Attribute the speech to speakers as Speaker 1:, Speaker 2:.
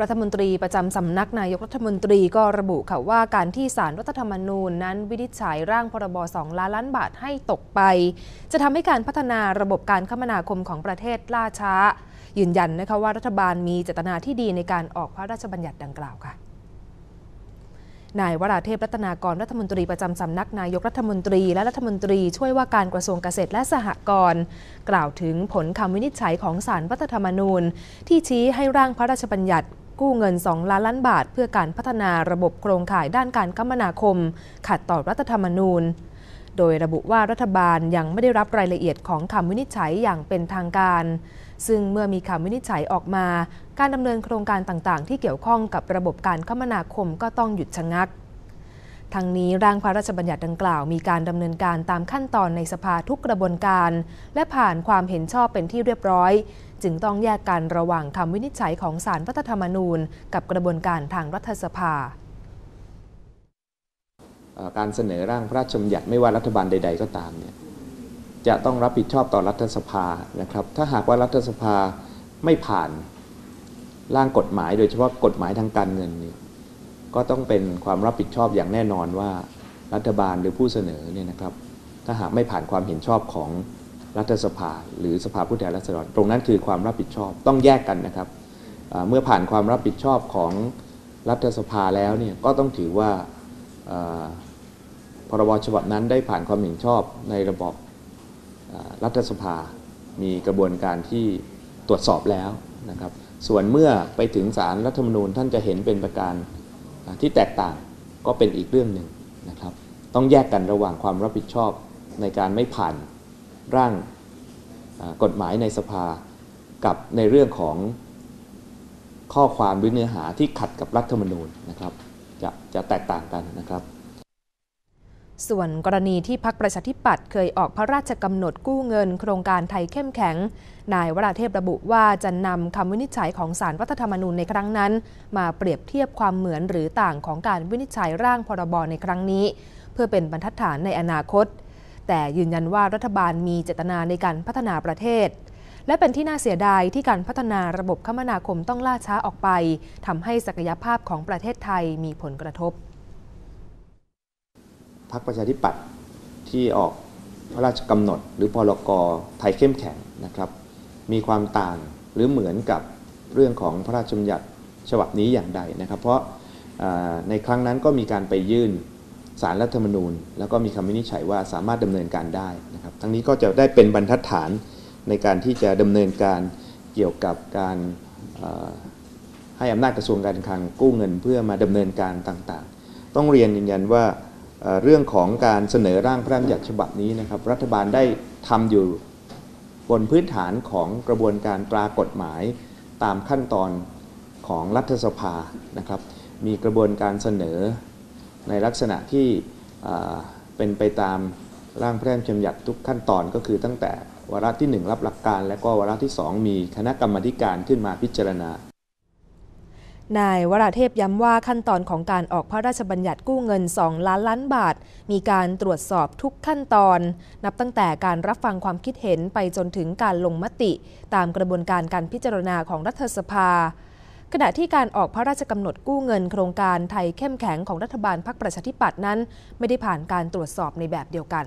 Speaker 1: รัฐมนตรีประจำสำนักนายกรัฐมนตรีก็ระบุค่ะว่าการที่สารรัฐธรรมนูญนั้นวินิจฉัยร่างพรบ2ล้านล้านบาทให้ตกไป จะทำให้การพัฒนาระบบการคมนาคมของประเทศล่าช้า ยืนยันนะคะว่ารัฐบาลมีเจตนาที่ดีในการออกพระราชบัญญัติดังกล่าวค่ะนายวราเทพรัตนากรรัฐมนตรีประจำสำนักนายกรัฐมนตรีและรัฐมนตรีช่วยว่าการกระทรวงเกษตรและสหกรณ์กล่าวถึงผลคำวินิจฉัยของศาลรัฐธรรมนูญ ที่ชี้ให้ร่างพระราชบัญญัติ กู้เงิน 2 ล้านล้านบาท เพื่อการพัฒนาระบบโครงข่ายด้านการคมนาคม ขัดต่อรัฐธรรมนูญ โดยระบุว่ารัฐบาลยังไม่ได้รับรายละเอียดของคำวินิจฉัยอย่างเป็นทางการ ซึ่งเมื่อมีคำวินิจฉัยออกมา การดำเนินโครงการต่างๆ ที่เกี่ยวข้องกับระบบการคมนาคมก็ต้องหยุดชะงัก ทั้งนี้ร่างพระราชบัญญัติดังกล่าวมีการดำเนินการตามขั้นตอนในสภาทุกกระบวนการ และผ่านความเห็นชอบเป็นที่เรียบร้อย จึงต้องแยกกันระหว่างคำวินิจฉัยของศาลรัฐธรรมนูญ กับกระบวนการทางรัฐสภา
Speaker 2: การเสนอร่างพระราชบัญญัติไม่ว่ารัฐบาลใด ๆ ก็ตามเนี่ยจะต้องรับผิดชอบต่อรัฐสภานะครับ ถ้าหากว่ารัฐสภาไม่ผ่านร่างกฎหมาย โดยเฉพาะกฎหมายทางการเงินนี่ ก็ต้องเป็นความรับผิดชอบอย่างแน่นอนว่ารัฐบาลหรือผู้เสนอเนี่ยนะครับ ถ้าหากไม่ผ่านความเห็นชอบของรัฐสภา หรือสภาผู้แทนราษฎรตรงนั้นคือความรับผิดชอบต้องแยกกันนะครับเมื่อผ่านความรับผิดชอบของรัฐสภาแล้วเนี่ยก็ต้องถือว่าพรบฉบับนั้นได้ผ่านความเห็นชอบในระบบรัฐสภา มีกระบวนการที่ตรวจสอบแล้วนะครับ ส่วนเมื่อไปถึงศารรัฐธรรมนูญท่านจะเห็นเป็นประการ ที่แตกต่างก็เป็นอีกเรื่องหนึ่งนะครับ ต้องแยกกันระหว่างความรับผิดชอบในการไม่ผ่านร่างกฎหมายในสภากับในเรื่องของข้อความหรือเนื้อหาที่ขัดกับรัฐธรรมนูญนะครับ จะจะแตกต่างกันนะครับ
Speaker 1: ส่วนกรณีที่พักประชาธิปัตย์เคยออกพระราชกำหนดกู้เงิน โครงการไทยเข้มแข็ง นายวราเทพระบุว่าจะนำคำวินิจฉัยของสารรัฐธรรมนูญในครั้งนั้น มาเปรียบเทียบความเหมือนหรือต่างของการวินิจฉัยร่างพรบในครั้งนี้ เพื่อเป็นบรรทัดฐานในอนาคต แต่ยืนยันว่ารัฐบาลมีเจตนาในการพัฒนาประเทศและเป็นที่น่าเสียดายที่การพัฒนาระบบคมนาคมต้องล่าช้าออกไปทำให้ศักยภาพของประเทศไทยมีผลกระทบ
Speaker 2: รรคประชาธิปัตย์ที่ออกพระราชกำหนด หรือพลกไทยเข้มแข็งนะครับ มีความต่างหรือเหมือนกับเรื่องของพระราชบัญญัติฉบับนี้อย่างใดนะครับ เพราะในครั้งนั้นก็มีการไปยื่นสารรัฐธรรมนูญ แล้วก็มีคำวินิจฉัยว่าสามารถดำเนินการได้นะครับ ทั้งนี้ก็จะได้เป็นบรรทัดฐานในการที่จะดำเนินการเกี่ยวกับการให้อำนาจกระทรวงการคลังกู้เงิน เพื่อมาดำเนินการต่างๆ ต้องเรียนยืนยันว่า เรื่องของการเสนอร่างพระราชบัญญัติฉบับนี้นะครับ รัฐบาลได้ทำอยู่บนพื้นฐานของกระบวนการตรากฎหมายตามขั้นตอนของรัฐสภานะครับ มีกระบวนการเสนอในลักษณะที่เป็นไปตามร่างพระราชบัญญัติทุกขั้นตอนก็คือตั้งแต่วาระที่ 1 รับหลักการ และก็วาระที่ 2 มีคณะกรรมการขึ้นมาพิจารณา
Speaker 1: นายวราเทพย้ำว่าขั้นตอนของการออกพระราชบัญญัติกู้เงิน 2 ล้านล้านบาท มีการตรวจสอบทุกขั้นตอน นับตั้งแต่การรับฟังความคิดเห็นไปจนถึงการลงมติ ตามกระบวนการการพิจารณาของรัฐสภา ขณะที่การออกพระราชกำหนดกู้เงิน โครงการไทยเข้มแข็งของรัฐบาลพรรคประชาธิปัตย์นั้น ไม่ได้ผ่านการตรวจสอบในแบบเดียวกัน